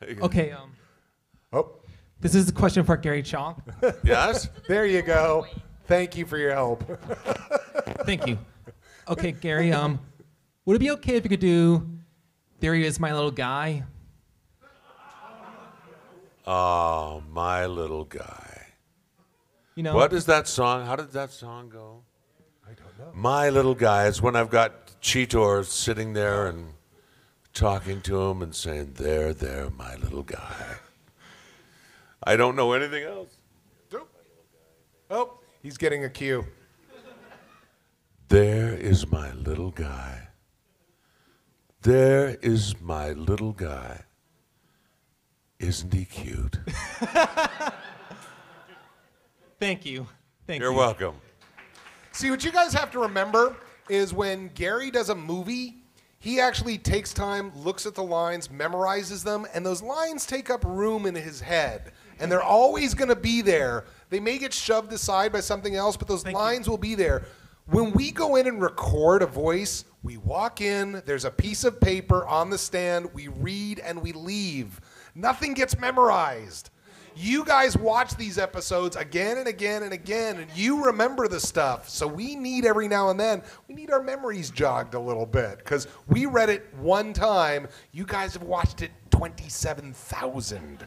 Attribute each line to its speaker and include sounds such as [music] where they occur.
Speaker 1: [laughs] Okay, um,
Speaker 2: Oh,
Speaker 1: this is a question for Garry Chalk. [laughs]
Speaker 3: Yes?
Speaker 2: there you go. Thank you for your help. [laughs]
Speaker 1: Thank you. Okay, Garry, um, would it be okay if you could do There He Is My Little Guy?
Speaker 3: Oh, my little guy.
Speaker 1: You know,
Speaker 3: What is that song? How did that song go? I don't know. My little guy. It's when I've got Cheetor sitting there and talking to him and saying, There, there, my little guy. I don't know anything else.
Speaker 2: Oh, he's getting a cue.
Speaker 3: There is my little guy. There is my little guy. Isn't he cute? [laughs]
Speaker 1: thank you. Thank
Speaker 3: You're
Speaker 1: you.
Speaker 3: welcome.
Speaker 2: See, what you guys have to remember is when Garry does a movie, he actually takes time, looks at the lines, memorizes them, and those lines take up room in his head. And they're always going to be there. They may get shoved aside by something else, but those
Speaker 1: Thank you.
Speaker 2: lines will be there. When we go in and record a voice, we walk in, there's a piece of paper on the stand, we read, and we leave. Nothing gets memorized. You guys watch these episodes again and again and again, and you remember the stuff. So we need every now and then, we need our memories jogged a little bit because we read it one time. You guys have watched it 27,000.